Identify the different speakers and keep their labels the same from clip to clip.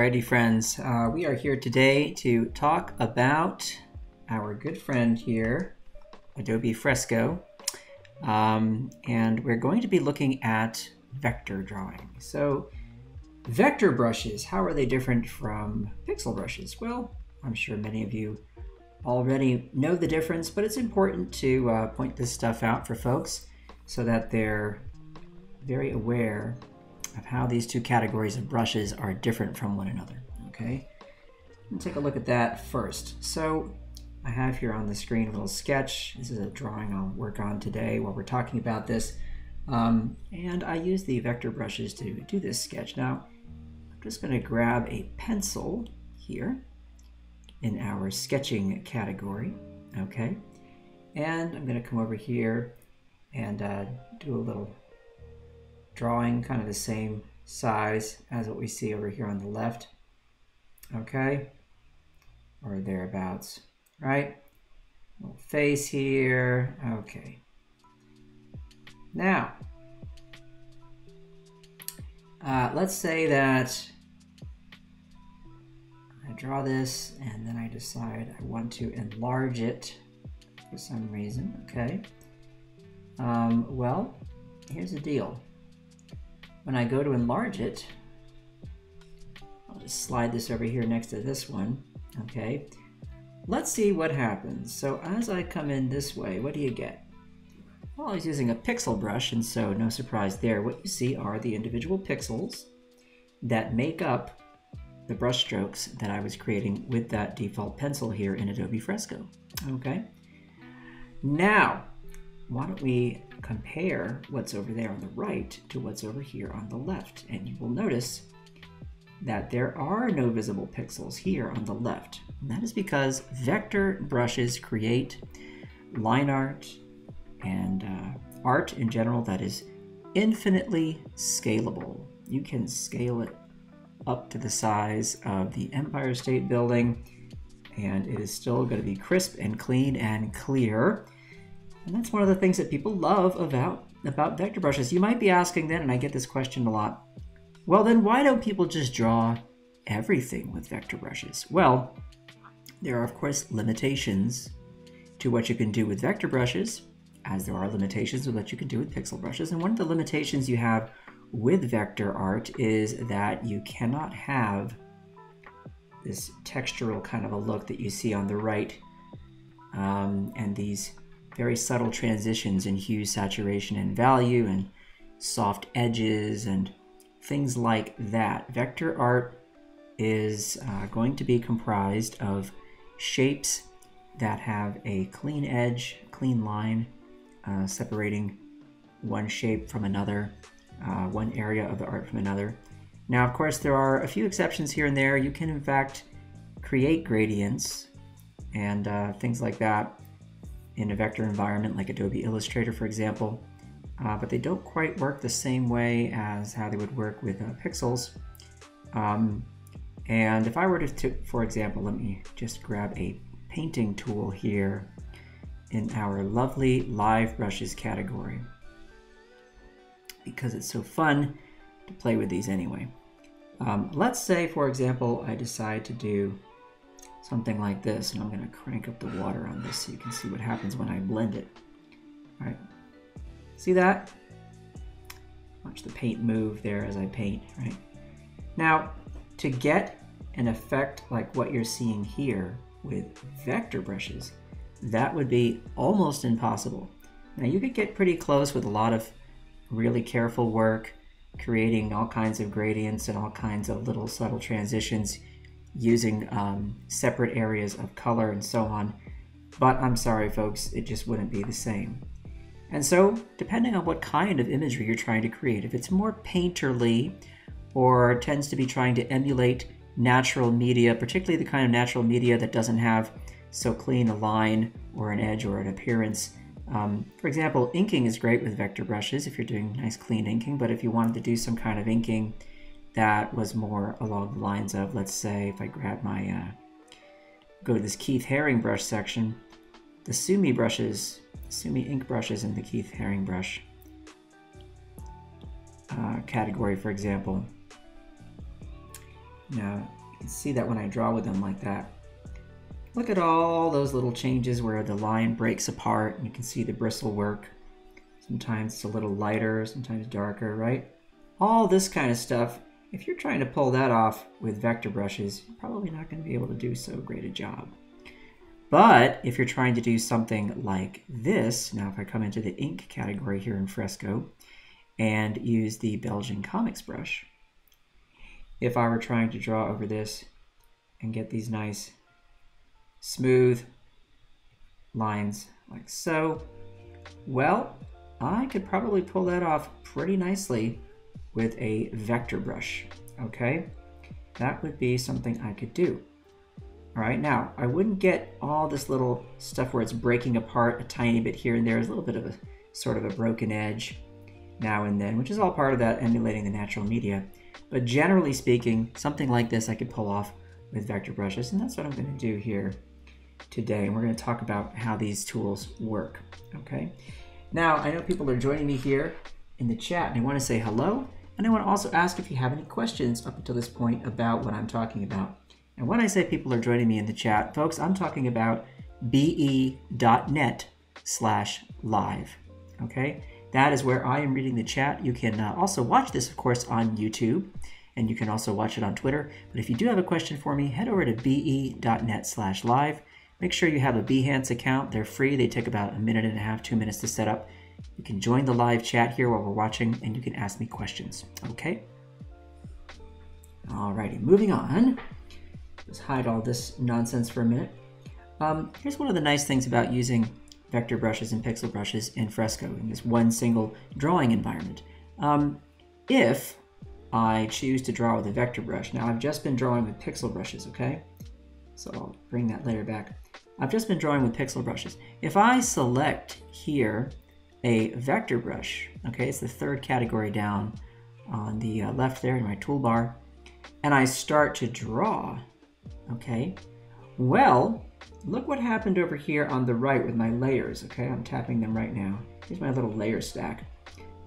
Speaker 1: Alrighty, friends, uh, we are here today to talk about our good friend here, Adobe Fresco. Um, and we're going to be looking at vector drawing. So, vector brushes, how are they different from pixel brushes? Well, I'm sure many of you already know the difference, but it's important to uh, point this stuff out for folks so that they're very aware of how these two categories of brushes are different from one another. Okay, let's take a look at that first. So I have here on the screen a little sketch. This is a drawing I'll work on today while we're talking about this. Um, and I use the vector brushes to do this sketch. Now, I'm just going to grab a pencil here in our sketching category, okay? And I'm going to come over here and uh, do a little drawing, kind of the same size as what we see over here on the left, okay? Or thereabouts, right? Little face here, okay. Now, uh, let's say that I draw this and then I decide I want to enlarge it for some reason, okay? Um, well, here's the deal. When I go to enlarge it, I'll just slide this over here next to this one, okay? Let's see what happens. So as I come in this way, what do you get? Well, I was using a pixel brush, and so no surprise there. What you see are the individual pixels that make up the brush strokes that I was creating with that default pencil here in Adobe Fresco. Okay. Now, why don't we compare what's over there on the right to what's over here on the left? And you will notice that there are no visible pixels here on the left. And that is because vector brushes create line art and uh, art in general that is infinitely scalable. You can scale it up to the size of the Empire State Building and it is still going to be crisp and clean and clear. And that's one of the things that people love about, about vector brushes. You might be asking then, and I get this question a lot, well then why don't people just draw everything with vector brushes? Well, there are of course limitations to what you can do with vector brushes, as there are limitations with what you can do with pixel brushes. And one of the limitations you have with vector art is that you cannot have this textural kind of a look that you see on the right um, and these very subtle transitions in hue, saturation, and value and soft edges and things like that. Vector art is uh, going to be comprised of shapes that have a clean edge, clean line uh, separating one shape from another uh, one area of the art from another. Now, of course, there are a few exceptions here and there. You can, in fact, create gradients and uh, things like that in a vector environment like Adobe Illustrator, for example, uh, but they don't quite work the same way as how they would work with uh, pixels. Um, and if I were to, for example, let me just grab a painting tool here in our lovely live brushes category because it's so fun to play with these anyway. Um, let's say, for example, I decide to do something like this, and I'm going to crank up the water on this so you can see what happens when I blend it. All right, see that? Watch the paint move there as I paint, right? Now, to get an effect like what you're seeing here with vector brushes, that would be almost impossible. Now you could get pretty close with a lot of really careful work, creating all kinds of gradients and all kinds of little subtle transitions using um, separate areas of color and so on. But I'm sorry, folks, it just wouldn't be the same. And so, depending on what kind of imagery you're trying to create, if it's more painterly or tends to be trying to emulate natural media, particularly the kind of natural media that doesn't have so clean a line or an edge or an appearance, um, for example, inking is great with vector brushes if you're doing nice clean inking, but if you wanted to do some kind of inking that was more along the lines of, let's say, if I grab my, uh, go to this Keith Haring brush section, the Sumi brushes, Sumi ink brushes in the Keith Haring brush uh, category, for example, Now, you can see that when I draw with them like that. Look at all those little changes where the line breaks apart and you can see the bristle work. Sometimes it's a little lighter, sometimes darker, right? All this kind of stuff, if you're trying to pull that off with vector brushes, you're probably not going to be able to do so great a job. But if you're trying to do something like this, now if I come into the ink category here in Fresco and use the Belgian Comics brush, if I were trying to draw over this and get these nice smooth lines like so, well, I could probably pull that off pretty nicely with a vector brush, okay? That would be something I could do. All right, now I wouldn't get all this little stuff where it's breaking apart a tiny bit here and there. There's a little bit of a sort of a broken edge now and then, which is all part of that emulating the natural media. But generally speaking, something like this I could pull off with vector brushes, and that's what I'm going to do here today. And we're going to talk about how these tools work, okay? Now, I know people are joining me here in the chat, and I want to say hello, and I want to also ask if you have any questions up until this point about what I'm talking about. And when I say people are joining me in the chat, folks, I'm talking about be.net slash live, okay? That is where I am reading the chat. You can uh, also watch this, of course, on YouTube, and you can also watch it on Twitter. But if you do have a question for me, head over to be.net slash live. Make sure you have a Behance account. They're free. They take about a minute and a half, two minutes to set up. You can join the live chat here while we're watching, and you can ask me questions, okay? Alrighty, moving on. Let's hide all this nonsense for a minute. Um, here's one of the nice things about using vector brushes and pixel brushes in Fresco in this one single drawing environment. Um, if I choose to draw with a vector brush, now I've just been drawing with pixel brushes, okay? So I'll bring that later back. I've just been drawing with pixel brushes. If I select here a vector brush, okay, it's the third category down on the uh, left there in my toolbar, and I start to draw, okay, well, look what happened over here on the right with my layers, okay? I'm tapping them right now. Here's my little layer stack.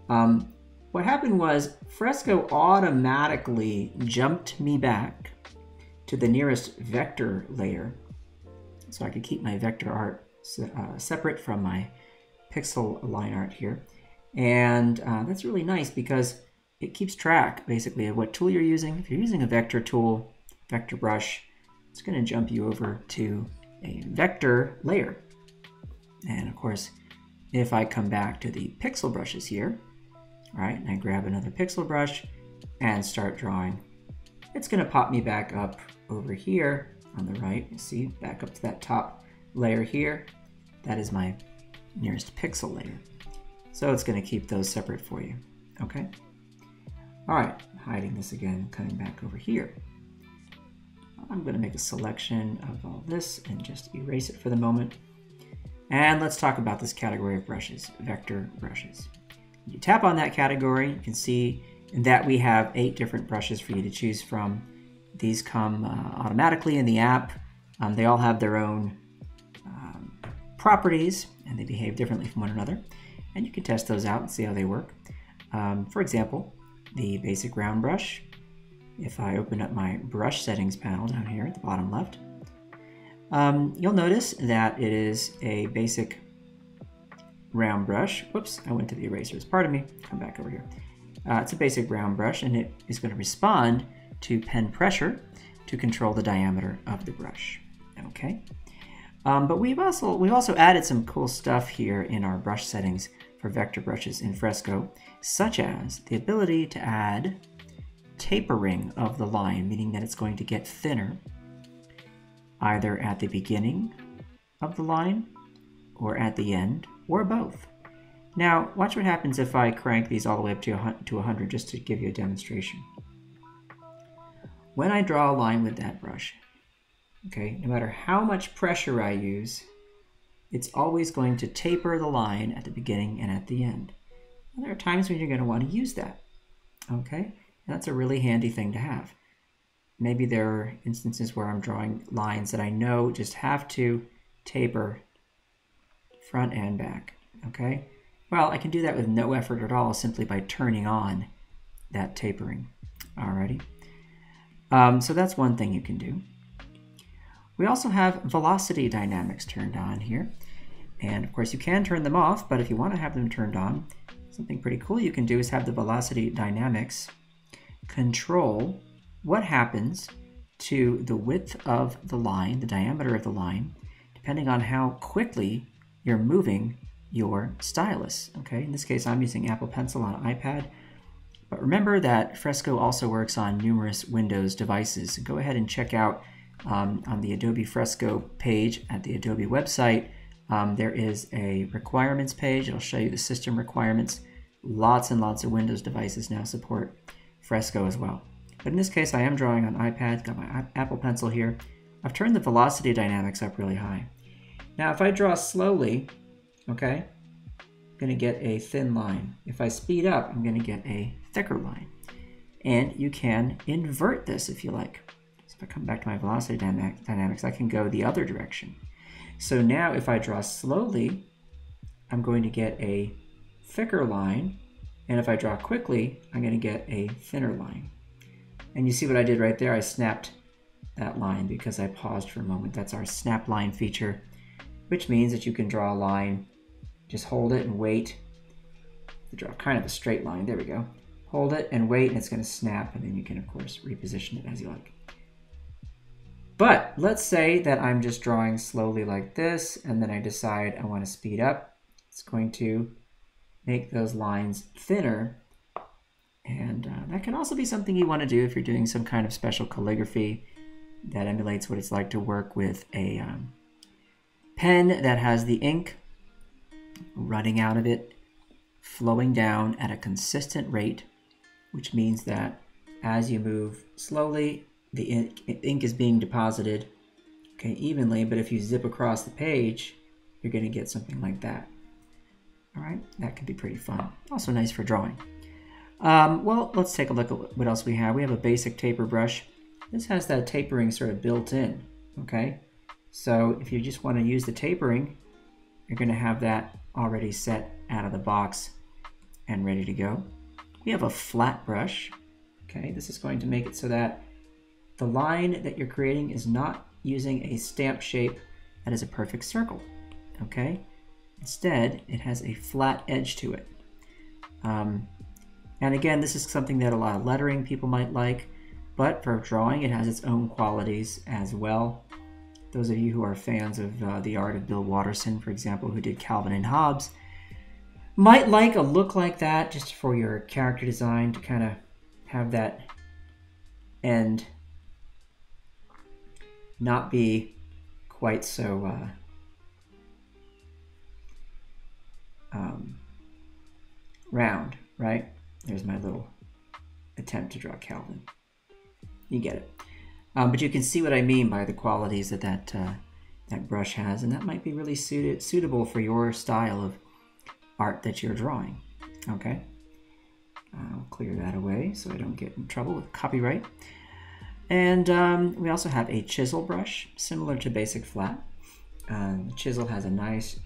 Speaker 1: Um, what happened was Fresco automatically jumped me back to the nearest vector layer so I could keep my vector art uh, separate from my pixel line art here. And uh, that's really nice because it keeps track basically of what tool you're using. If you're using a vector tool, vector brush, it's going to jump you over to a vector layer. And of course, if I come back to the pixel brushes here, right, and I grab another pixel brush and start drawing, it's going to pop me back up over here on the right. You see, back up to that top layer here. That is my nearest pixel layer. So it's going to keep those separate for you. Okay? All right, hiding this again, coming back over here. I'm going to make a selection of all this and just erase it for the moment. And let's talk about this category of brushes, vector brushes. You tap on that category, you can see that we have eight different brushes for you to choose from. These come uh, automatically in the app. Um, they all have their own properties and they behave differently from one another. And you can test those out and see how they work. Um, for example, the basic round brush if I open up my brush settings panel down here at the bottom left, um, you'll notice that it is a basic round brush. Whoops, I went to the erasers. Pardon me, come back over here. Uh, it's a basic round brush and it is going to respond to pen pressure to control the diameter of the brush. Okay. Um, but we've also we've also added some cool stuff here in our brush settings for vector brushes in Fresco, such as the ability to add tapering of the line, meaning that it's going to get thinner either at the beginning of the line or at the end or both. Now, watch what happens if I crank these all the way up to 100 just to give you a demonstration. When I draw a line with that brush, okay, no matter how much pressure I use, it's always going to taper the line at the beginning and at the end. And there are times when you're going to want to use that, okay? And That's a really handy thing to have. Maybe there are instances where I'm drawing lines that I know just have to taper front and back, okay? Well, I can do that with no effort at all simply by turning on that tapering. Alrighty. Um, so that's one thing you can do. We also have velocity dynamics turned on here. And of course you can turn them off, but if you want to have them turned on, something pretty cool you can do is have the velocity dynamics control what happens to the width of the line, the diameter of the line, depending on how quickly you're moving your stylus. Okay, in this case, I'm using Apple Pencil on iPad. But remember that Fresco also works on numerous Windows devices. go ahead and check out um, on the Adobe Fresco page at the Adobe website. Um, there is a requirements page. It'll show you the system requirements. Lots and lots of Windows devices now support Fresco as well. But in this case, I am drawing on iPad, got my Apple Pencil here. I've turned the velocity dynamics up really high. Now, if I draw slowly, okay, I'm going to get a thin line. If I speed up, I'm going to get a thicker line. And you can invert this if you like. I come back to my velocity dynamics, I can go the other direction. So now if I draw slowly, I'm going to get a thicker line. And if I draw quickly, I'm going to get a thinner line. And you see what I did right there? I snapped that line because I paused for a moment. That's our snap line feature, which means that you can draw a line, just hold it and wait. Draw kind of a straight line, there we go. Hold it and wait and it's gonna snap and then you can of course reposition it as you like. But let's say that I'm just drawing slowly like this and then I decide I wanna speed up. It's going to make those lines thinner and uh, that can also be something you want to do if you're doing some kind of special calligraphy that emulates what it's like to work with a um, pen that has the ink running out of it, flowing down at a consistent rate, which means that as you move slowly, the ink, is being deposited okay, evenly, but if you zip across the page, you're going to get something like that. All right, that could be pretty fun. Also nice for drawing. Um, well, let's take a look at what else we have. We have a basic taper brush. This has that tapering sort of built in, okay? So if you just want to use the tapering, you're going to have that already set out of the box and ready to go. We have a flat brush, okay? This is going to make it so that the line that you're creating is not using a stamp shape that is a perfect circle, okay? Instead, it has a flat edge to it. Um, and again, this is something that a lot of lettering people might like, but for drawing, it has its own qualities as well. Those of you who are fans of uh, the art of Bill Watterson, for example, who did Calvin and Hobbes, might like a look like that just for your character design to kind of have that end not be quite so uh, um, round, right? There's my little attempt to draw Calvin. You get it. Um, but you can see what I mean by the qualities that that, uh, that brush has, and that might be really suited, suitable for your style of art that you're drawing. Okay? I'll clear that away so I don't get in trouble with copyright. And um, we also have a chisel brush, similar to Basic Flat. The chisel has a nice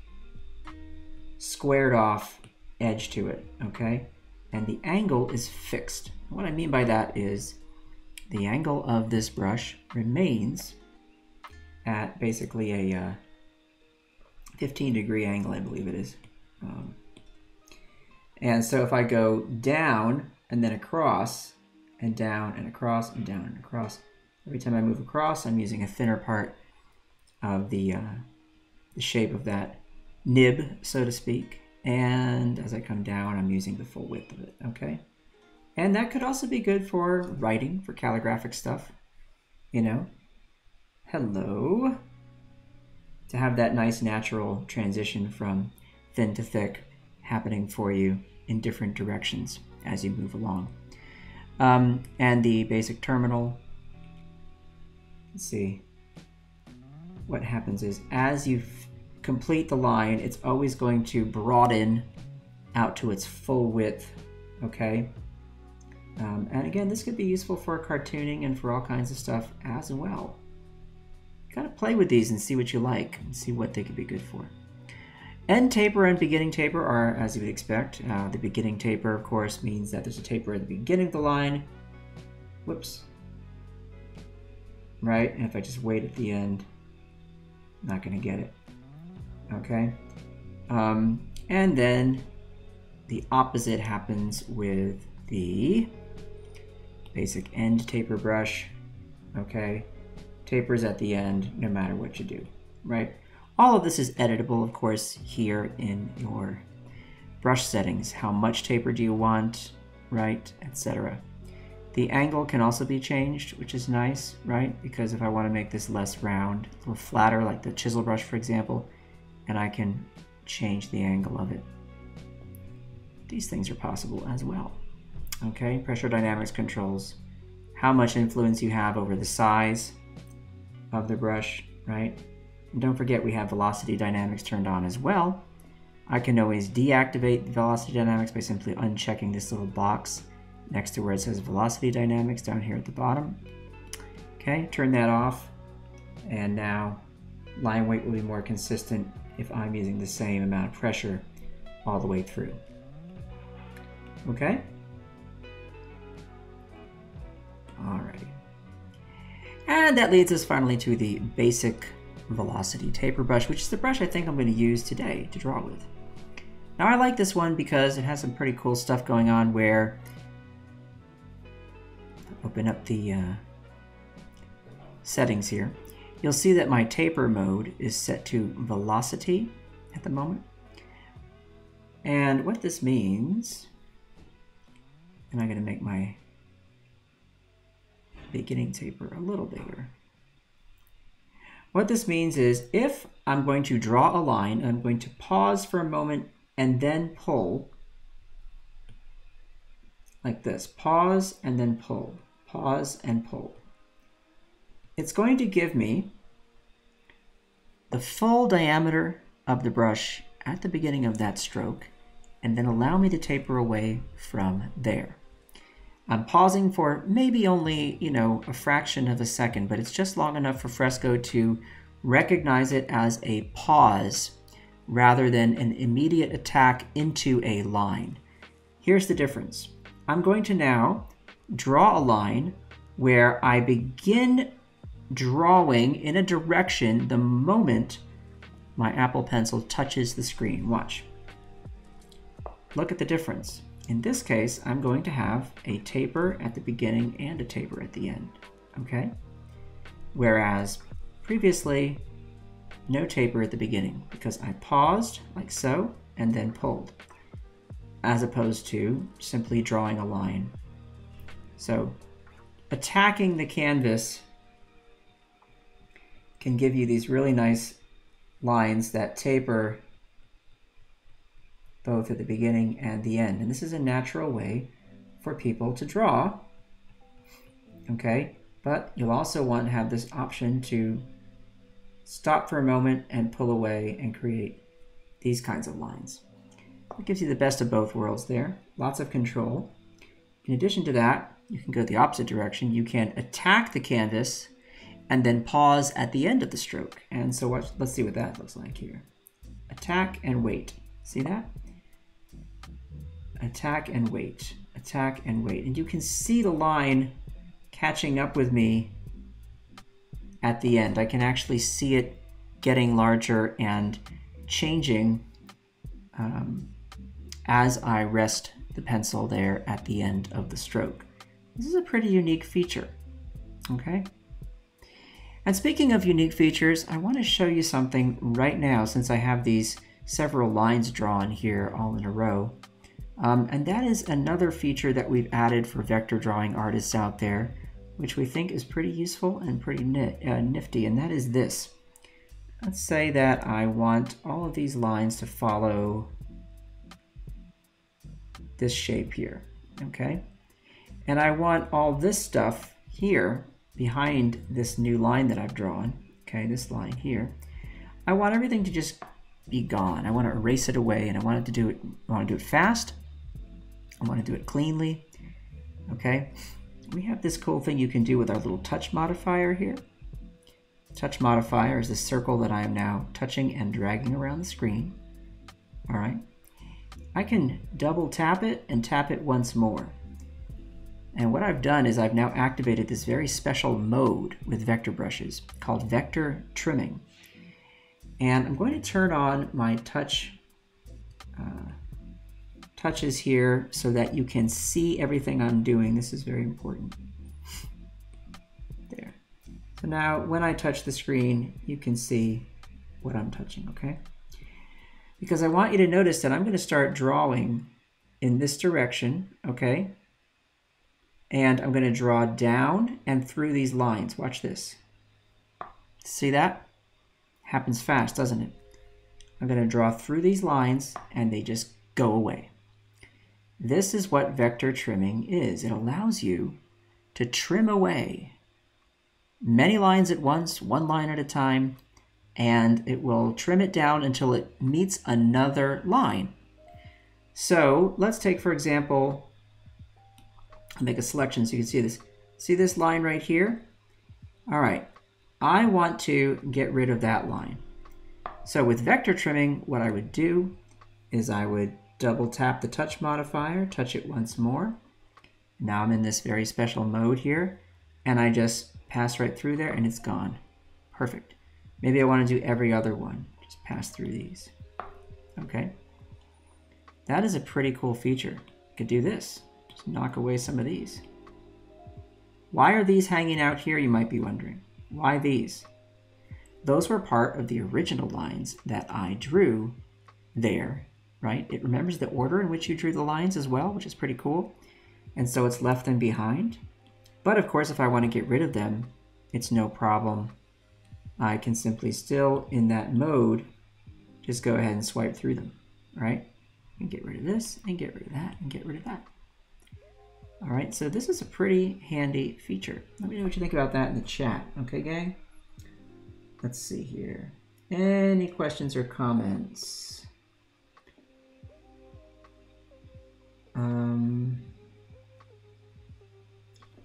Speaker 1: squared off edge to it, okay? and the angle is fixed. What I mean by that is the angle of this brush remains at basically a uh, 15 degree angle, I believe it is. Um, and so if I go down and then across, and down and across and down and across, every time I move across, I'm using a thinner part of the, uh, the shape of that nib, so to speak. And as I come down, I'm using the full width of it, okay? And that could also be good for writing, for calligraphic stuff, you know? Hello. To have that nice natural transition from thin to thick happening for you in different directions as you move along. Um, and the basic terminal, let's see, what happens is as you complete the line, it's always going to broaden out to its full width, okay? Um, and again, this could be useful for cartooning and for all kinds of stuff as well. Kind of play with these and see what you like and see what they could be good for. End taper and beginning taper are as you would expect. Uh, the beginning taper, of course, means that there's a taper at the beginning of the line. Whoops. right? And if I just wait at the end, not going to get it. Okay? Um, and then the opposite happens with the basic end taper brush. Okay? Tapers at the end no matter what you do, right? All of this is editable, of course, here in your brush settings. How much taper do you want, right, etc. The angle can also be changed, which is nice, right? Because if I want to make this less round, a little flatter, like the chisel brush, for example, and I can change the angle of it. These things are possible as well. Okay, pressure dynamics controls how much influence you have over the size of the brush, right? And don't forget we have velocity dynamics turned on as well. I can always deactivate velocity dynamics by simply unchecking this little box next to where it says velocity dynamics down here at the bottom. Okay, turn that off. And now line weight will be more consistent if I'm using the same amount of pressure all the way through. Okay? Alrighty. And that leads us finally to the basic velocity taper brush, which is the brush I think I'm going to use today to draw with. Now I like this one because it has some pretty cool stuff going on where open up the uh, settings here, you'll see that my taper mode is set to velocity at the moment. And what this means, and I'm going to make my beginning taper a little bigger. What this means is if I'm going to draw a line, I'm going to pause for a moment and then pull like this. Pause and then pull pause, and pull. It's going to give me the full diameter of the brush at the beginning of that stroke and then allow me to taper away from there. I'm pausing for maybe only, you know, a fraction of a second, but it's just long enough for Fresco to recognize it as a pause rather than an immediate attack into a line. Here's the difference. I'm going to now draw a line where I begin drawing in a direction the moment my Apple Pencil touches the screen. Watch. Look at the difference. In this case, I'm going to have a taper at the beginning and a taper at the end, okay? Whereas previously, no taper at the beginning because I paused like so and then pulled, as opposed to simply drawing a line so attacking the canvas can give you these really nice lines that taper both at the beginning and the end. And this is a natural way for people to draw, okay? But you'll also want to have this option to stop for a moment and pull away and create these kinds of lines. It gives you the best of both worlds there, lots of control. In addition to that, you can go the opposite direction. You can attack the canvas and then pause at the end of the stroke. And so what, let's see what that looks like here. Attack and wait. See that? Attack and wait. Attack and wait. And you can see the line catching up with me at the end. I can actually see it getting larger and changing um, as I rest the pencil there at the end of the stroke. This is a pretty unique feature, okay? And speaking of unique features, I want to show you something right now since I have these several lines drawn here all in a row. Um, and that is another feature that we've added for vector drawing artists out there, which we think is pretty useful and pretty uh, nifty, and that is this. Let's say that I want all of these lines to follow this shape here, okay? And I want all this stuff here behind this new line that I've drawn, okay, this line here. I want everything to just be gone. I want to erase it away and I want it to do it, I want to do it fast. I want to do it cleanly, okay? We have this cool thing you can do with our little touch modifier here. Touch modifier is the circle that I am now touching and dragging around the screen. All right. I can double tap it and tap it once more. And what I've done is I've now activated this very special mode with vector brushes called vector trimming. And I'm going to turn on my touch uh, touches here so that you can see everything I'm doing. This is very important. There. So now when I touch the screen, you can see what I'm touching, okay? Because I want you to notice that I'm going to start drawing in this direction, okay? And I'm going to draw down and through these lines. Watch this. See that? Happens fast, doesn't it? I'm going to draw through these lines and they just go away. This is what vector trimming is. It allows you to trim away many lines at once, one line at a time, and it will trim it down until it meets another line. So let's take, for example, I'll make a selection so you can see this. See this line right here? All right, I want to get rid of that line. So with vector trimming, what I would do is I would double tap the touch modifier, touch it once more. Now I'm in this very special mode here, and I just pass right through there and it's gone. Perfect. Maybe I want to do every other one. Just pass through these. Okay. That is a pretty cool feature. You could do this. Just knock away some of these. Why are these hanging out here, you might be wondering. Why these? Those were part of the original lines that I drew there, right? It remembers the order in which you drew the lines as well, which is pretty cool. And so it's left them behind. But of course, if I want to get rid of them, it's no problem. I can simply still, in that mode, just go ahead and swipe through them, right? And get rid of this, and get rid of that, and get rid of that. All right, so this is a pretty handy feature. Let me know what you think about that in the chat, okay, gang? Let's see here. Any questions or comments? Um,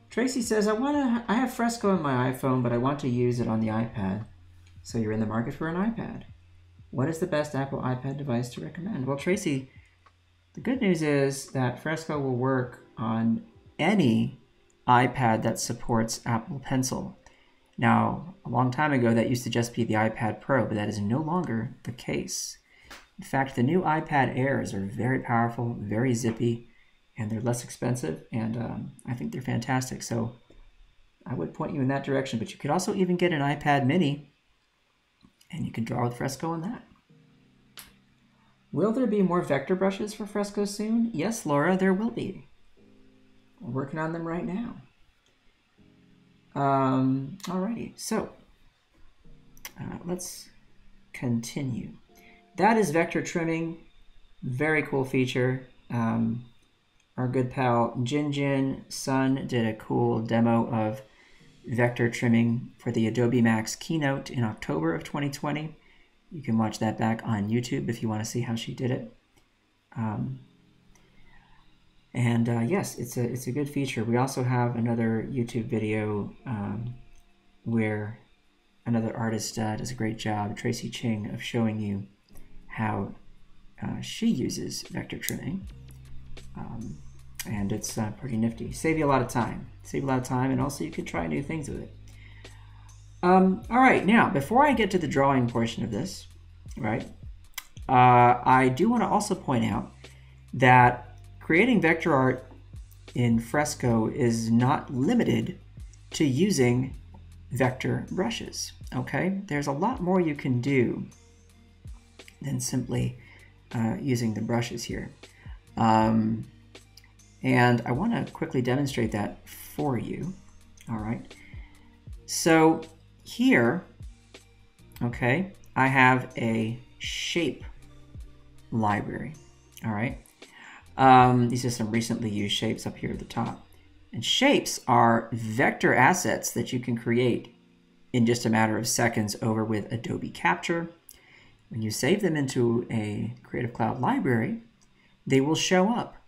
Speaker 1: Tracy says, I want to, I have Fresco on my iPhone, but I want to use it on the iPad. So you're in the market for an iPad. What is the best Apple iPad device to recommend? Well, Tracy, the good news is that Fresco will work on any iPad that supports Apple Pencil. Now, a long time ago, that used to just be the iPad Pro, but that is no longer the case. In fact, the new iPad Airs are very powerful, very zippy, and they're less expensive, and um, I think they're fantastic. So I would point you in that direction. But you could also even get an iPad Mini, and you can draw with Fresco on that. Will there be more vector brushes for Fresco soon? Yes, Laura, there will be. We're working on them right now. Um, alrighty, so uh, let's continue. That is vector trimming. Very cool feature. Um, our good pal Jin Jin Sun did a cool demo of vector trimming for the Adobe Max keynote in October of 2020. You can watch that back on YouTube if you want to see how she did it. Um, and uh, yes, it's a it's a good feature. We also have another YouTube video um, where another artist uh, does a great job, Tracy Ching, of showing you how uh, she uses vector trimming. Um, and it's uh, pretty nifty. Save you a lot of time. Save a lot of time, and also you could try new things with it. Um, all right, now, before I get to the drawing portion of this, right, uh, I do want to also point out that creating vector art in Fresco is not limited to using vector brushes, okay? There's a lot more you can do than simply uh, using the brushes here. Um, and I want to quickly demonstrate that for you. All right. So here, okay, I have a shape library. All right. Um, these are some recently used shapes up here at the top. And shapes are vector assets that you can create in just a matter of seconds over with Adobe Capture. When you save them into a Creative Cloud library, they will show up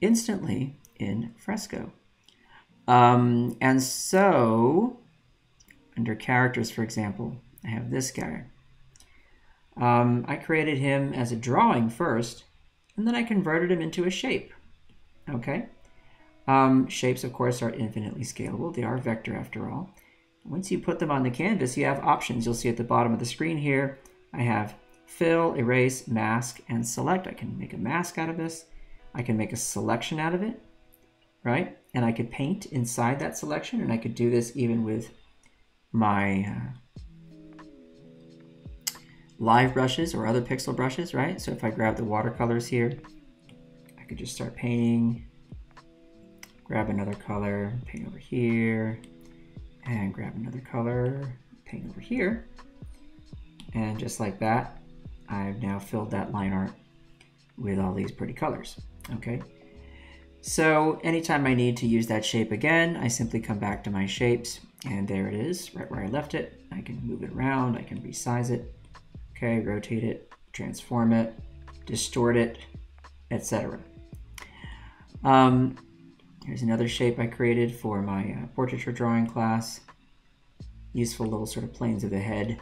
Speaker 1: instantly in Fresco. Um, and so, under characters, for example, I have this guy. Um, I created him as a drawing first, and then I converted him into a shape. Okay. Um, shapes, of course, are infinitely scalable. They are vector after all. Once you put them on the canvas, you have options. You'll see at the bottom of the screen here, I have fill, erase, mask, and select. I can make a mask out of this. I can make a selection out of it, right? And I could paint inside that selection, and I could do this even with my uh, live brushes or other pixel brushes, right? So if I grab the watercolors here, I could just start painting, grab another color, paint over here, and grab another color, paint over here. And just like that, I've now filled that line art with all these pretty colors, okay? So anytime I need to use that shape again, I simply come back to my shapes and there it is, right where I left it. I can move it around, I can resize it, okay, rotate it, transform it, distort it, etc. Um, here's another shape I created for my uh, portraiture drawing class. Useful little sort of planes of the head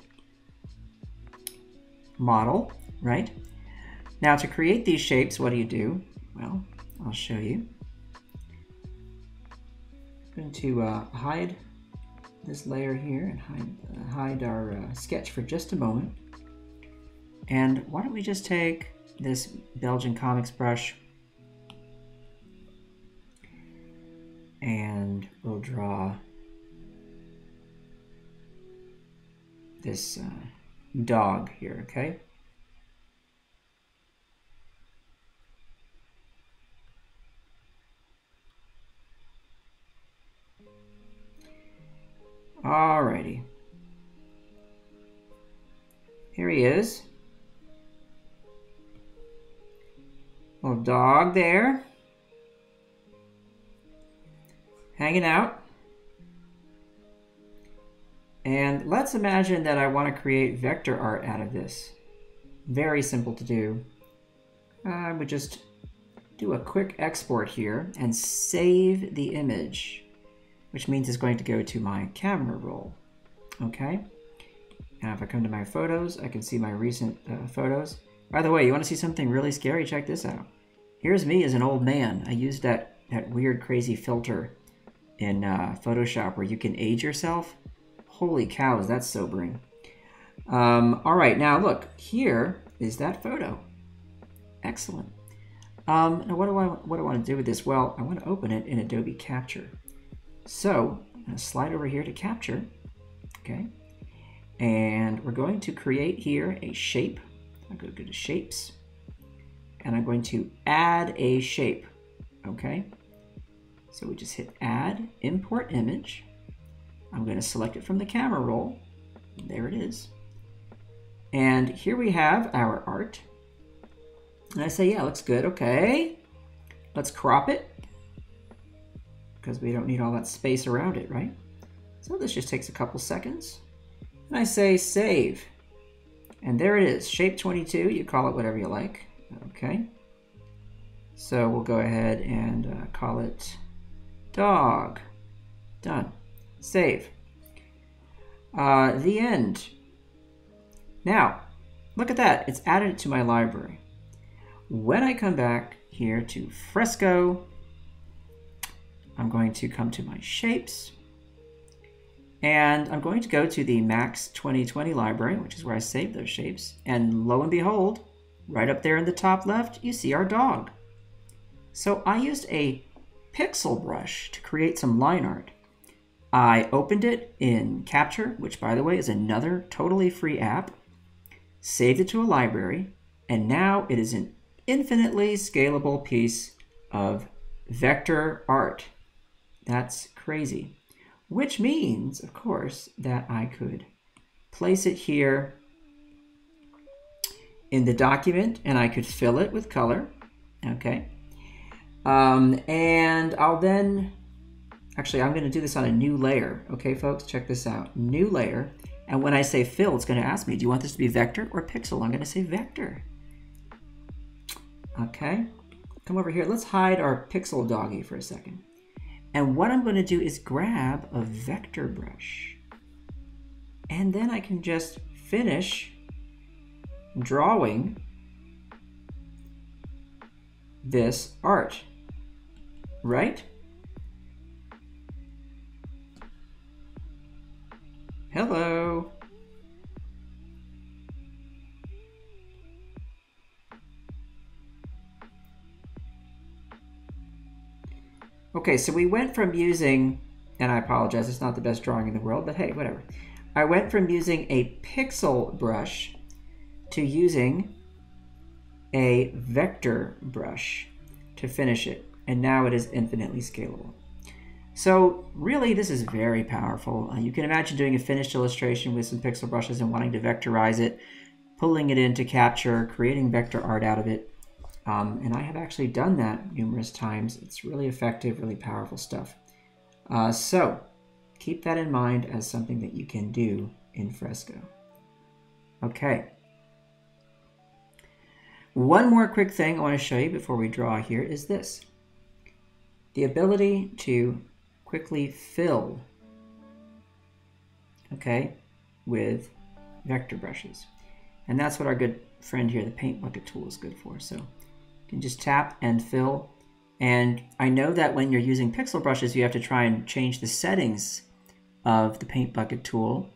Speaker 1: model, right? Now to create these shapes, what do you do? Well, I'll show you. I'm going to uh, hide this layer here and hide, uh, hide our uh, sketch for just a moment. And why don't we just take this Belgian comics brush and we'll draw this uh, dog here, okay? Alrighty. Here he is. Little dog there. Hanging out. And let's imagine that I want to create vector art out of this. Very simple to do. I would just do a quick export here and save the image, which means it's going to go to my camera roll. Okay? Now if I come to my photos, I can see my recent uh, photos. By the way, you want to see something really scary? Check this out. Here's me as an old man. I used that, that weird crazy filter in uh, Photoshop where you can age yourself. Holy cow, is that sobering. Um, all right, now look, here is that photo. Excellent. Um, now what do I what do I want to do with this? Well, I want to open it in Adobe Capture. So I'm going to slide over here to Capture, okay? And we're going to create here a shape. I'll go to Shapes, and I'm going to add a shape, okay? So we just hit Add, Import Image, I'm going to select it from the camera roll. There it is. And here we have our art. And I say, yeah, looks good. Okay. Let's crop it because we don't need all that space around it, right? So this just takes a couple seconds. And I say save. And there it is, shape 22. You call it whatever you like. Okay. So we'll go ahead and uh, call it dog. Done. Save. Uh, the end. Now, look at that. It's added to my library. When I come back here to Fresco, I'm going to come to my shapes. And I'm going to go to the Max 2020 library, which is where I saved those shapes. And lo and behold, right up there in the top left, you see our dog. So I used a pixel brush to create some line art. I opened it in Capture, which by the way is another totally free app, saved it to a library, and now it is an infinitely scalable piece of vector art. That's crazy. Which means, of course, that I could place it here in the document and I could fill it with color. Okay. Um, and I'll then Actually, I'm going to do this on a new layer. Okay, folks, check this out. New layer. And when I say fill, it's going to ask me, do you want this to be vector or pixel? I'm going to say vector. Okay, come over here. Let's hide our pixel doggy for a second. And what I'm going to do is grab a vector brush. And then I can just finish drawing this art, right? Hello. Okay, so we went from using, and I apologize, it's not the best drawing in the world, but hey, whatever. I went from using a pixel brush to using a vector brush to finish it. And now it is infinitely scalable. So really, this is very powerful. Uh, you can imagine doing a finished illustration with some pixel brushes and wanting to vectorize it, pulling it into Capture, creating vector art out of it. Um, and I have actually done that numerous times. It's really effective, really powerful stuff. Uh, so keep that in mind as something that you can do in Fresco. Okay. One more quick thing I want to show you before we draw here is this. The ability to quickly fill, okay, with vector brushes. And that's what our good friend here, the paint bucket tool is good for. So you can just tap and fill. And I know that when you're using pixel brushes, you have to try and change the settings of the paint bucket tool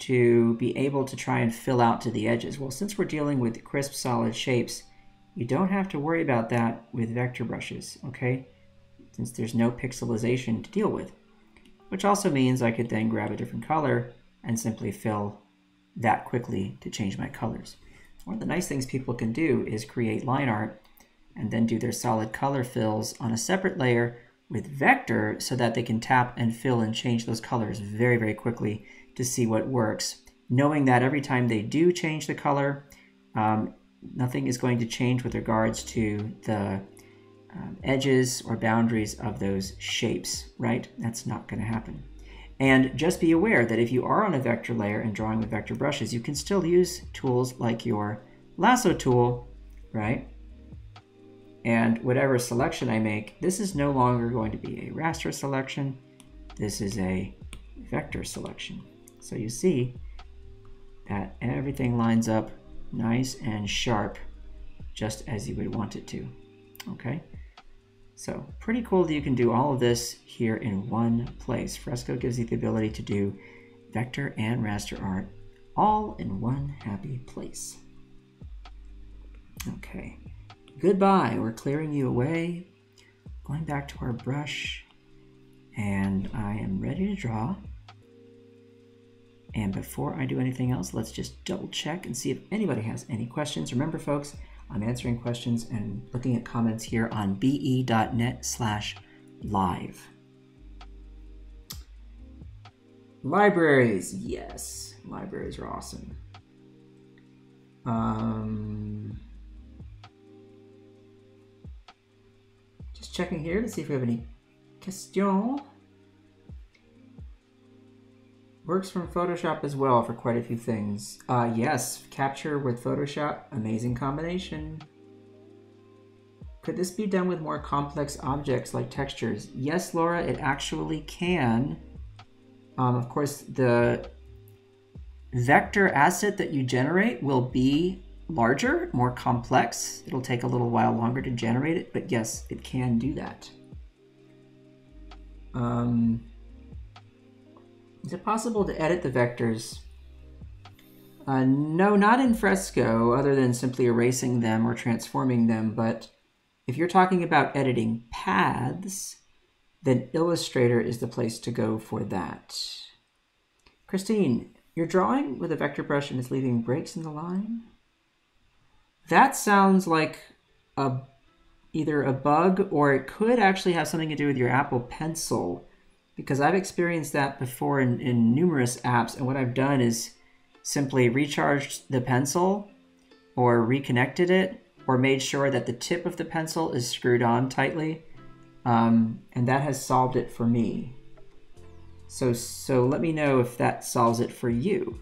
Speaker 1: to be able to try and fill out to the edges. Well, since we're dealing with crisp solid shapes, you don't have to worry about that with vector brushes, okay? Since there's no pixelization to deal with. Which also means I could then grab a different color and simply fill that quickly to change my colors. One of the nice things people can do is create line art and then do their solid color fills on a separate layer with vector so that they can tap and fill and change those colors very, very quickly to see what works. Knowing that every time they do change the color, um, nothing is going to change with regards to the um, edges or boundaries of those shapes, right? That's not going to happen. And just be aware that if you are on a vector layer and drawing with vector brushes, you can still use tools like your lasso tool, right? And whatever selection I make, this is no longer going to be a raster selection. This is a vector selection. So you see that everything lines up nice and sharp, just as you would want it to, okay? So pretty cool that you can do all of this here in one place. Fresco gives you the ability to do vector and raster art all in one happy place. Okay, goodbye. We're clearing you away. Going back to our brush and I am ready to draw. And before I do anything else, let's just double check and see if anybody has any questions. Remember folks, I'm answering questions and looking at comments here on be.net slash live. Libraries, yes, libraries are awesome. Um, just checking here to see if we have any questions. Works from Photoshop as well for quite a few things. Uh, yes, Capture with Photoshop, amazing combination. Could this be done with more complex objects like textures? Yes, Laura, it actually can. Um, of course, the vector asset that you generate will be larger, more complex. It'll take a little while longer to generate it, but yes, it can do that. Um, is it possible to edit the vectors? Uh, no, not in Fresco, other than simply erasing them or transforming them, but if you're talking about editing paths, then Illustrator is the place to go for that. Christine, you're drawing with a vector brush and it's leaving breaks in the line? That sounds like a either a bug or it could actually have something to do with your Apple Pencil because I've experienced that before in, in numerous apps. And what I've done is simply recharged the pencil or reconnected it or made sure that the tip of the pencil is screwed on tightly. Um, and that has solved it for me. So, so let me know if that solves it for you.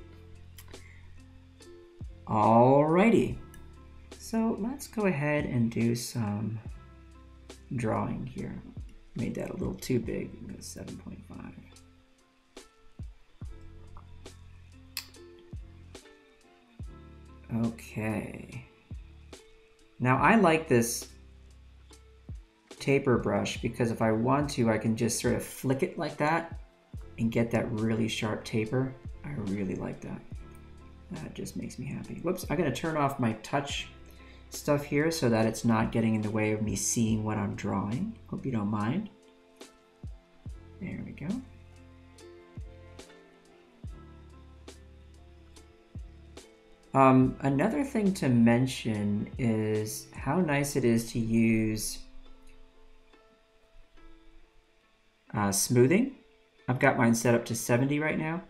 Speaker 1: Alrighty. So let's go ahead and do some drawing here. Made that a little too big. 7.5. Okay. Now I like this taper brush because if I want to, I can just sort of flick it like that and get that really sharp taper. I really like that. That just makes me happy. Whoops, I'm gonna turn off my touch stuff here so that it's not getting in the way of me seeing what I'm drawing. Hope you don't mind. There we go. Um, another thing to mention is how nice it is to use uh, smoothing. I've got mine set up to 70 right now,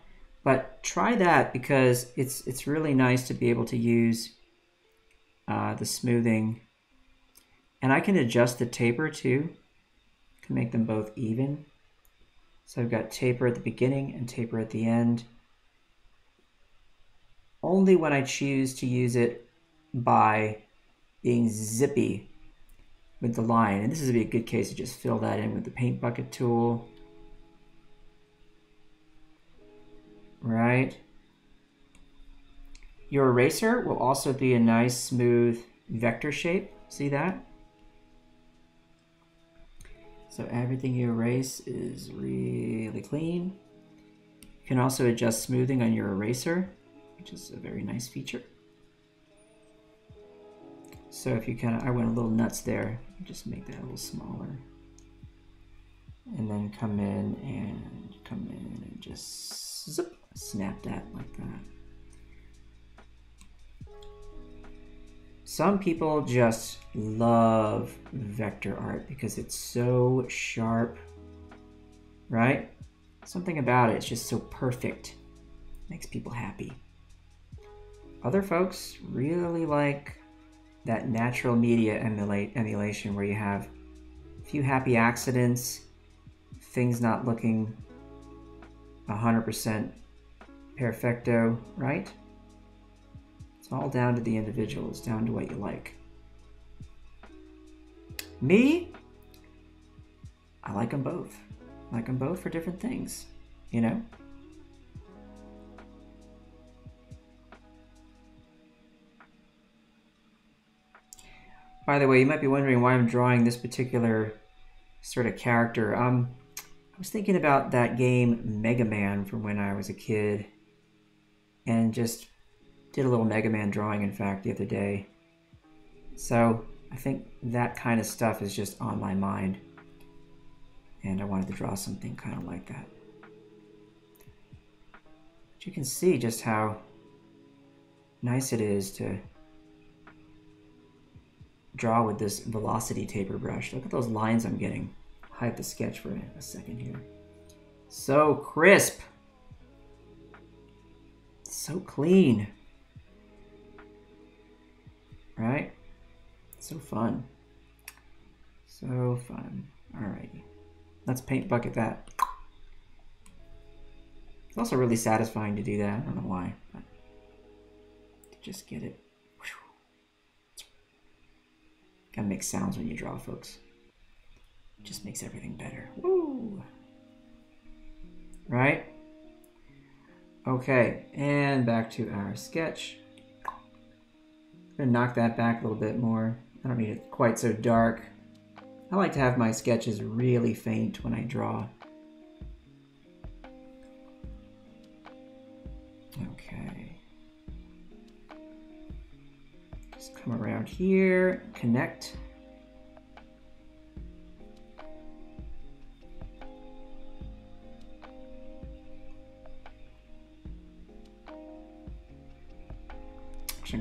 Speaker 1: but try that because it's it's really nice to be able to use uh, the smoothing. And I can adjust the taper too, can make them both even. So I've got taper at the beginning and taper at the end only when I choose to use it by being zippy with the line. And this is be a good case to just fill that in with the paint bucket tool. Right. Your eraser will also be a nice smooth vector shape. See that? So everything you erase is really clean. You can also adjust smoothing on your eraser which is a very nice feature. So if you kind of, I went a little nuts there, just make that a little smaller. And then come in and come in and just zip, snap that like that. Some people just love vector art because it's so sharp, right? Something about it, it's just so perfect. Makes people happy. Other folks really like that natural media emulate emulation where you have a few happy accidents, things not looking 100% perfecto, right? It's all down to the individual. It's down to what you like. Me, I like them both. I like them both for different things, you know? By the way, you might be wondering why I'm drawing this particular sort of character. Um, I was thinking about that game Mega Man from when I was a kid and just did a little Mega Man drawing, in fact, the other day. So I think that kind of stuff is just on my mind. And I wanted to draw something kind of like that. But you can see just how nice it is to draw with this velocity taper brush. Look at those lines I'm getting. Hide the sketch for a second here. So crisp. So clean. Right? So fun. So fun. Alrighty. Let's paint bucket that. It's also really satisfying to do that. I don't know why, but just get it Gotta make sounds when you draw, folks. It just makes everything better. Woo! Right? Okay, and back to our sketch. I'm gonna knock that back a little bit more. I don't need it quite so dark. I like to have my sketches really faint when I draw. Okay. Just come around here, connect.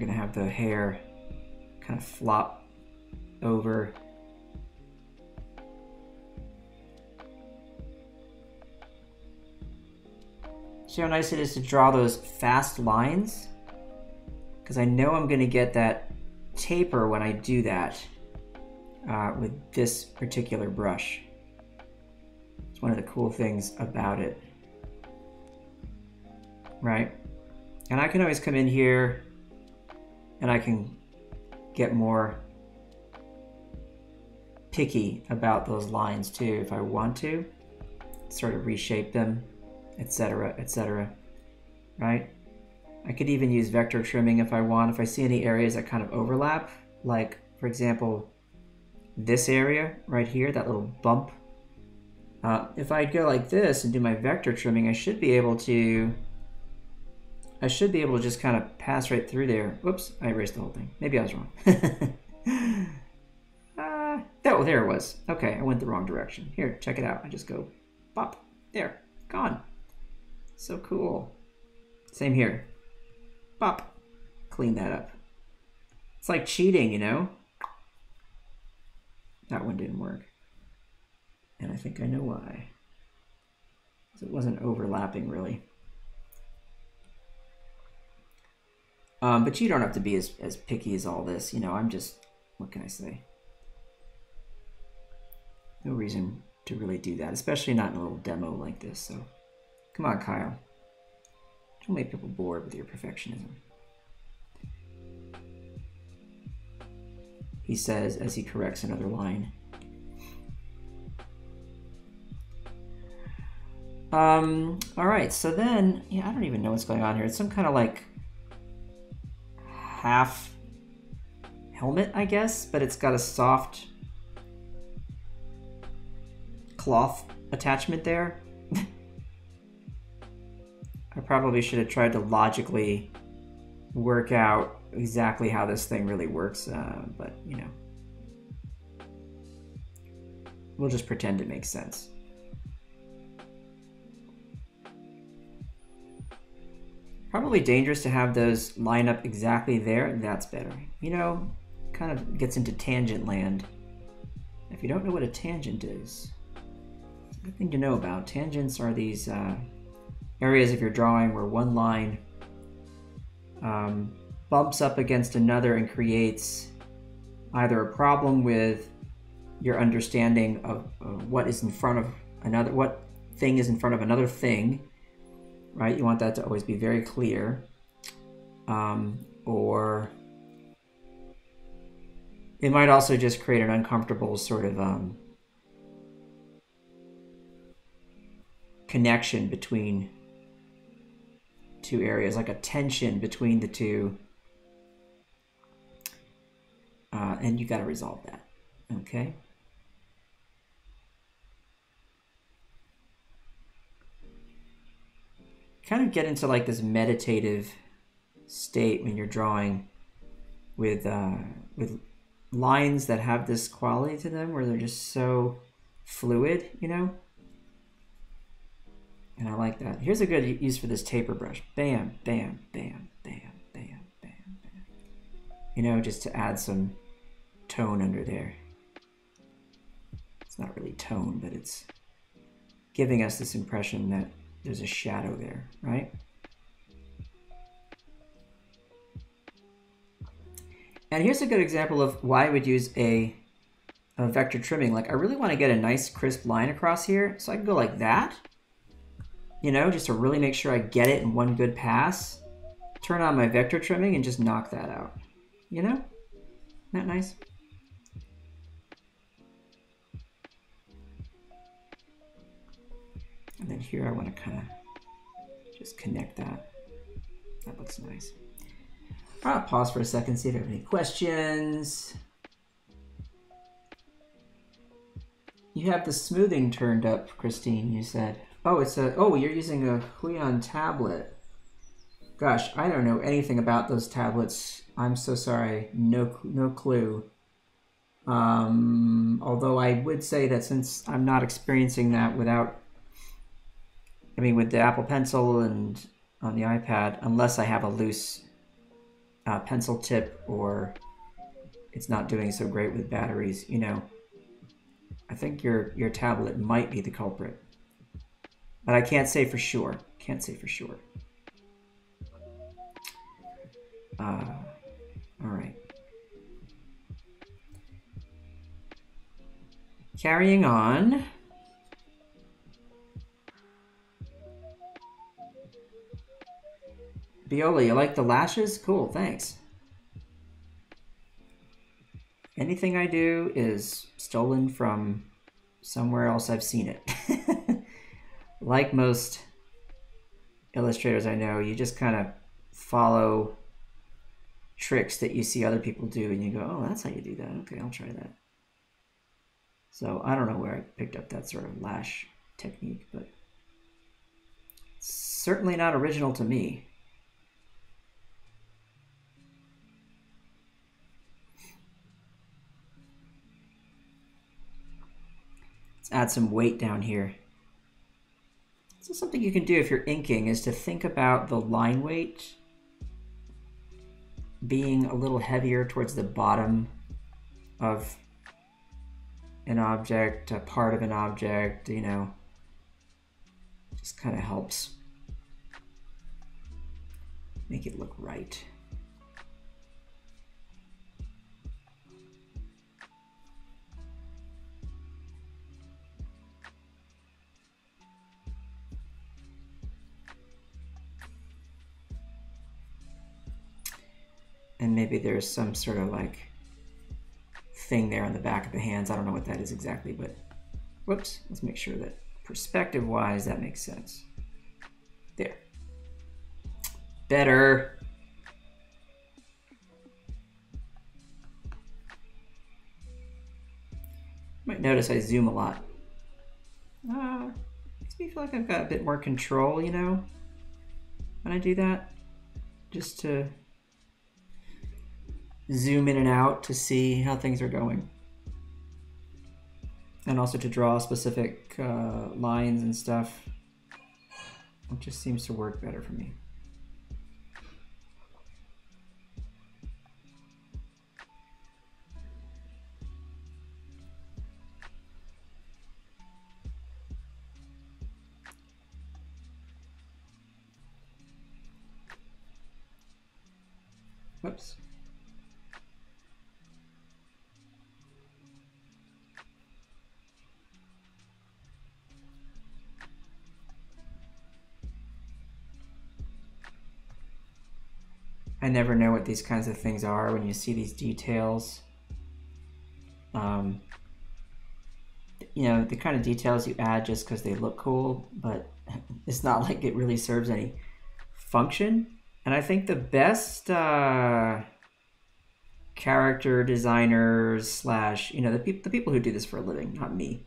Speaker 1: I'm gonna have the hair kind of flop over. See how nice it is to draw those fast lines? Because I know I'm gonna get that taper when I do that uh, with this particular brush. It's one of the cool things about it. Right? And I can always come in here and I can get more picky about those lines too if I want to. Sort of reshape them, etc., etc. Right? I could even use vector trimming if I want. If I see any areas that kind of overlap, like for example, this area right here, that little bump. Uh, if I go like this and do my vector trimming, I should be able to, I should be able to just kind of pass right through there. Whoops, I erased the whole thing. Maybe I was wrong. uh, oh, there it was. Okay, I went the wrong direction. Here, check it out. I just go pop. There, gone. So cool. Same here. Pop. Clean that up. It's like cheating, you know? That one didn't work. And I think I know why. It wasn't overlapping really. Um, but you don't have to be as, as picky as all this. You know, I'm just, what can I say? No reason to really do that, especially not in a little demo like this. So come on, Kyle. Don't make people bored with your perfectionism. He says as he corrects another line. Um, all right, so then, yeah, I don't even know what's going on here. It's some kind of like half helmet, I guess, but it's got a soft cloth attachment there. I probably should have tried to logically work out exactly how this thing really works, uh, but you know, we'll just pretend it makes sense. Probably dangerous to have those line up exactly there. That's better. You know, kind of gets into tangent land. If you don't know what a tangent is, it's a good thing to know about. Tangents are these uh, areas of your drawing where one line um, bumps up against another and creates either a problem with your understanding of uh, what is in front of another, what thing is in front of another thing, right? You want that to always be very clear. Um, or it might also just create an uncomfortable sort of um, connection between two areas, like a tension between the two. Uh, and you got to resolve that, okay? Kind of get into like this meditative state when you're drawing with uh, with lines that have this quality to them where they're just so fluid, you know. And I like that. Here's a good use for this taper brush. Bam, bam, bam, bam, bam, bam, bam. You know, just to add some tone under there. It's not really tone, but it's giving us this impression that there's a shadow there, right? And here's a good example of why I would use a, a vector trimming. Like I really want to get a nice crisp line across here. So I can go like that, you know, just to really make sure I get it in one good pass. Turn on my vector trimming and just knock that out, you know? Isn't that nice? And then here I want to kind of just connect that. That looks nice. I'll pause for a second, see if I have any questions. You have the smoothing turned up, Christine, you said. Oh, it's a, oh, you're using a Huion tablet. Gosh, I don't know anything about those tablets. I'm so sorry, no, no clue. Um, although I would say that since I'm not experiencing that without I mean, with the Apple Pencil and on the iPad, unless I have a loose uh, pencil tip or it's not doing so great with batteries, you know, I think your your tablet might be the culprit. But I can't say for sure. Can't say for sure. Uh, all right. Carrying on. Viola, you like the lashes? Cool, thanks. Anything I do is stolen from somewhere else I've seen it. like most illustrators I know, you just kind of follow tricks that you see other people do and you go, oh, that's how you do that. Okay, I'll try that. So I don't know where I picked up that sort of lash technique, but certainly not original to me. Add some weight down here. So something you can do if you're inking is to think about the line weight being a little heavier towards the bottom of an object, a part of an object, you know, just kind of helps make it look right. And maybe there's some sort of like thing there on the back of the hands. I don't know what that is exactly, but whoops, let's make sure that perspective wise that makes sense. There. Better. Might notice I zoom a lot. Uh, makes me feel like I've got a bit more control, you know, when I do that. Just to zoom in and out to see how things are going. And also to draw specific uh, lines and stuff. It just seems to work better for me. What these kinds of things are when you see these details. Um, you know, the kind of details you add just because they look cool, but it's not like it really serves any function. And I think the best uh, character designers slash, you know, the, pe- the people who do this for a living, not me,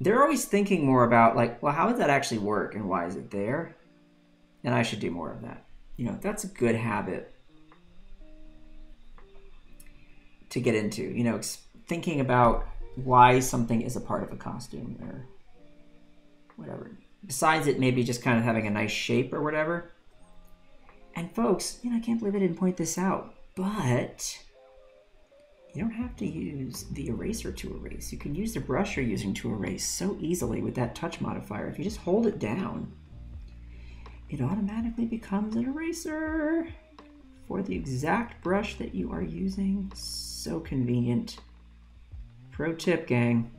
Speaker 1: they're always thinking more about like, well, how would that actually work and why is it there? And I should do more of that you know, that's a good habit to get into, you know, thinking about why something is a part of a costume or whatever. Besides it maybe just kind of having a nice shape or whatever. And folks, you know, I can't believe I didn't point this out, but you don't have to use the eraser to erase. You can use the brush you're using to erase so easily with that touch modifier. If you just hold it down, it automatically becomes an eraser for the exact brush that you are using. So convenient. Pro tip, gang.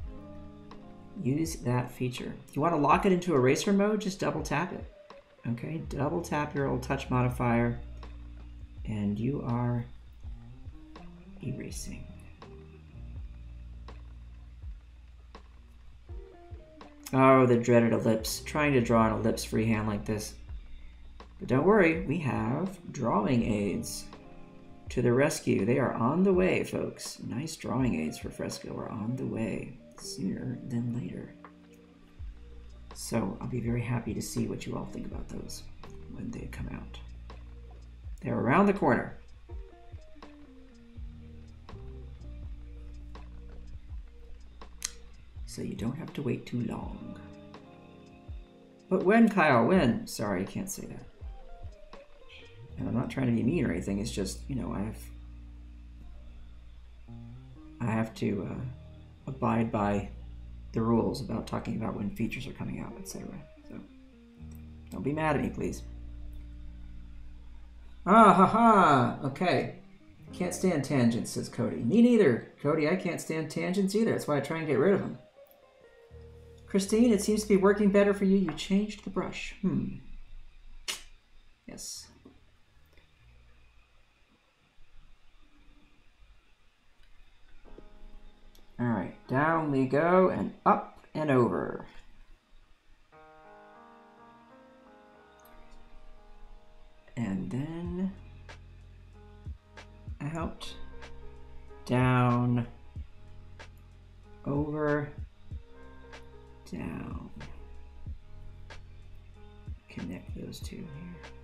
Speaker 1: Use that feature. If you want to lock it into eraser mode, just double tap it. Okay, double tap your old touch modifier, and you are erasing. Oh, the dreaded ellipse. Trying to draw an ellipse freehand like this. But don't worry, we have drawing aids to the rescue. They are on the way, folks. Nice drawing aids for Fresco are on the way sooner than later. So I'll be very happy to see what you all think about those when they come out. They're around the corner. So you don't have to wait too long. But when, Kyle? When? Sorry, I can't say that. And I'm not trying to be mean or anything. It's just, you know, I have I have to uh, abide by the rules about talking about when features are coming out, etc. So don't be mad at me, please. Ah, ha, ha. Okay. Can't stand tangents, says Cody. Me neither, Cody. I can't stand tangents either. That's why I try and get rid of them. Christine, it seems to be working better for you. You changed the brush. Hmm. Yes. All right, down we go and up and over. And then out, down, over, down. Connect those two here.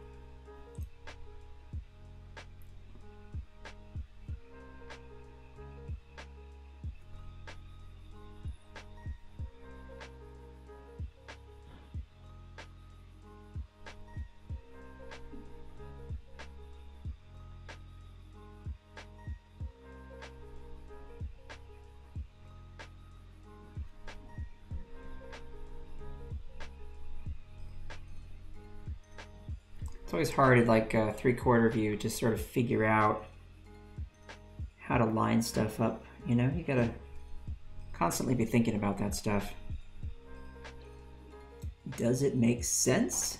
Speaker 1: Hard like a three-quarter view to sort of figure out how to line stuff up. You know, you gotta constantly be thinking about that stuff. Does it make sense?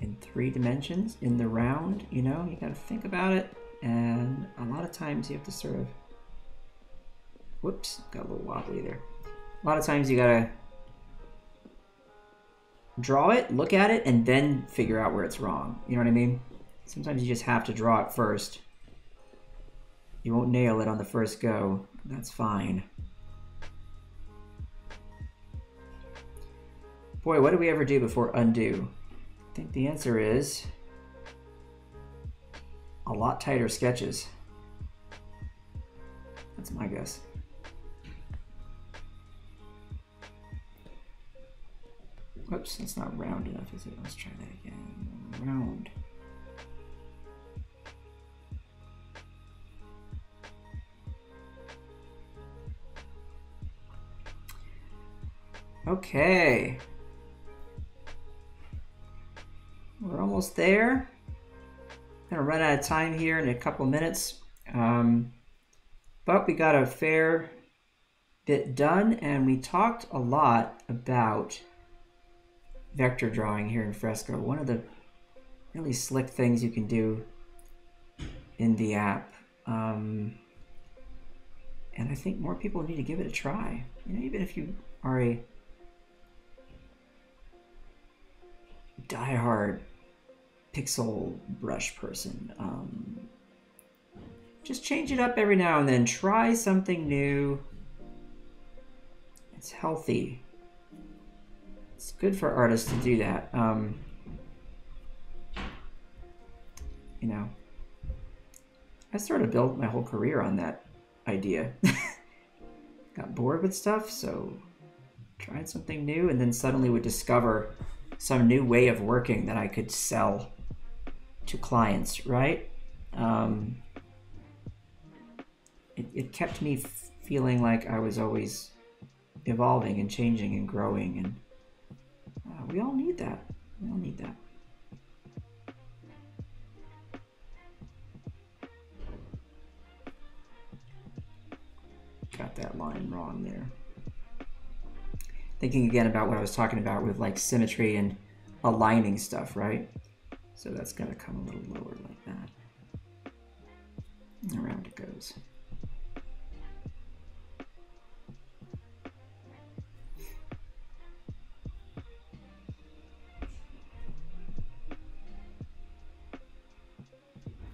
Speaker 1: In three dimensions, in the round, you know, you gotta think about it. And a lot of times you have to sort of, whoops, got a little wobbly there. A lot of times you gotta draw it, look at it, and then figure out where it's wrong. You know what I mean? Sometimes you just have to draw it first. You won't nail it on the first go. That's fine. Boy, what do we ever do before undo? I think the answer is a lot tighter sketches. That's my guess. Whoops, that's not round enough, is it? Let's try that again. Round. Okay. We're almost there. I'm gonna run out of time here in a couple minutes. Um, but we got a fair bit done and we talked a lot about vector drawing here in Fresco. One of the really slick things you can do in the app. Um, and I think more people need to give it a try. You know, even if you are a diehard pixel brush person, um, just change it up every now and then. Try something new. It's healthy it's good for artists to do that. Um, you know, I sort of built my whole career on that idea. Got bored with stuff, so tried something new, and then suddenly would discover some new way of working that I could sell to clients, right? Um, it, it kept me feeling like I was always evolving and changing and growing and we all need that. We all need that. Got that line wrong there. Thinking again about what I was talking about with like symmetry and aligning stuff, right? So that's gonna come a little lower like that. And around it goes.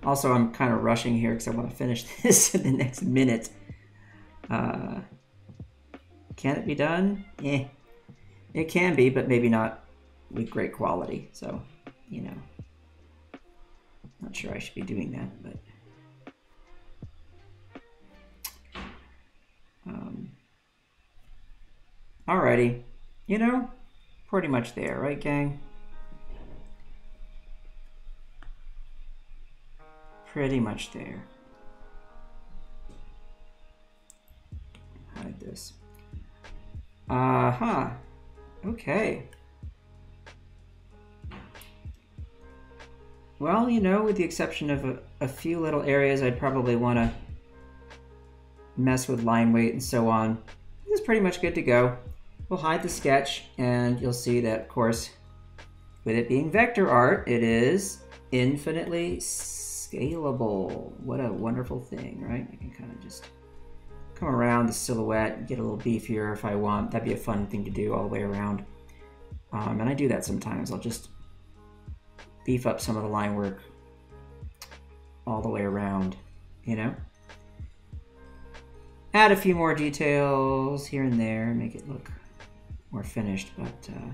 Speaker 1: Also, I'm kind of rushing here because I want to finish this in the next minute. Uh, can it be done? Yeah, it can be, but maybe not with great quality. So, you know, not sure I should be doing that, but. Um, alrighty, you know, pretty much there, right, gang? Pretty much there. Hide this. Uh-huh. Okay. Well, you know, with the exception of a, a few little areas I'd probably want to mess with line weight and so on, this is pretty much good to go. We'll hide the sketch and you'll see that, of course, with it being vector art, it is infinitely scalable. What a wonderful thing, right? I can kind of just come around the silhouette, get a little beefier if I want. That'd be a fun thing to do all the way around. Um, and I do that sometimes. I'll just beef up some of the line work all the way around, you know? Add a few more details here and there, make it look more finished, but uh,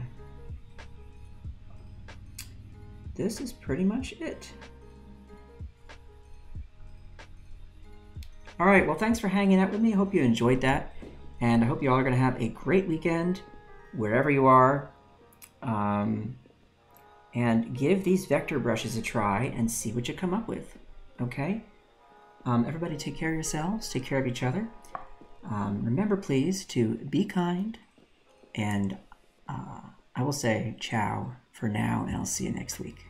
Speaker 1: this is pretty much it. All right, well, thanks for hanging out with me. I hope you enjoyed that. And I hope you all are going to have a great weekend wherever you are. Um, and give these vector brushes a try and see what you come up with. Okay? Um, everybody take care of yourselves, take care of each other. Um, remember, please, to be kind. And uh, I will say ciao for now, and I'll see you next week.